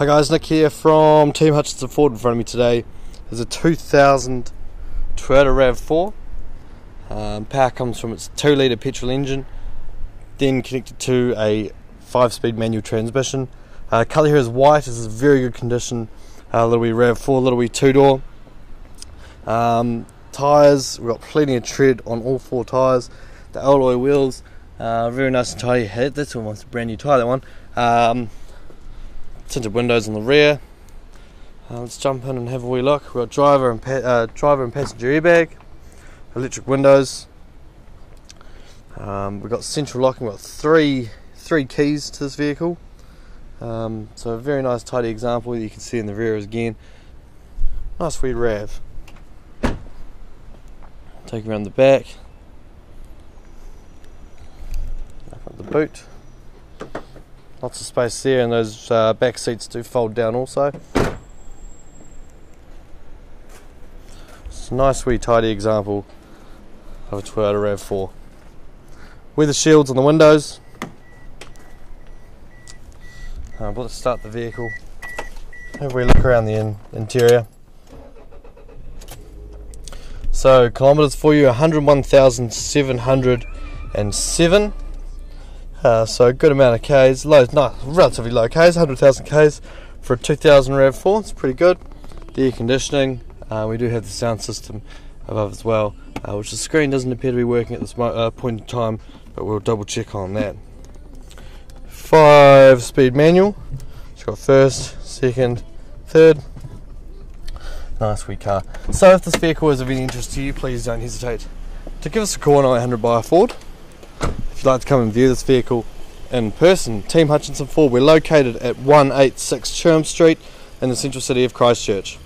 Hi guys, Nick here from Team Hutchinson Ford in front of me today. There's a 2000 Toyota RAV4. Um, power comes from its 2 litre petrol engine, then connected to a 5 speed manual transmission. Uh, colour here is white, this is very good condition. Uh, little wee RAV4, little wee 2 door. Um, tyres, we've got plenty of tread on all four tyres. The alloy wheels, uh, very nice and tidy. That's almost a brand new tyre, that one. Um, tinted windows on the rear. Uh, let's jump in and have a wee look. We've got driver and uh, driver and passenger airbag, electric windows. Um, we've got central locking. We've got three three keys to this vehicle. Um, so a very nice, tidy example. that You can see in the rear again. Nice wee Rav. Take around the back. Up the boot. Lots of space there, and those uh, back seats do fold down also. It's a nice, wee, tidy example of a Toyota RAV4. Weather shields on the windows. Uh, let's start the vehicle. Have we look around the in- interior. So, kilometres for you 101,707. Uh, so a good amount of Ks, low, not relatively low Ks, 100,000 Ks for a 2000 RAV4. It's pretty good. The air conditioning, uh, we do have the sound system above as well, uh, which the screen doesn't appear to be working at this mo- uh, point in time, but we'll double check on that. Five speed manual. It's got first, second, third. Nice wee car. So if this vehicle is of any interest to you, please don't hesitate to give us a call on 800 by Ford. If you'd like to come and view this vehicle in person, Team Hutchinson Ford, we're located at 186 Tuam Street in the central city of Christchurch.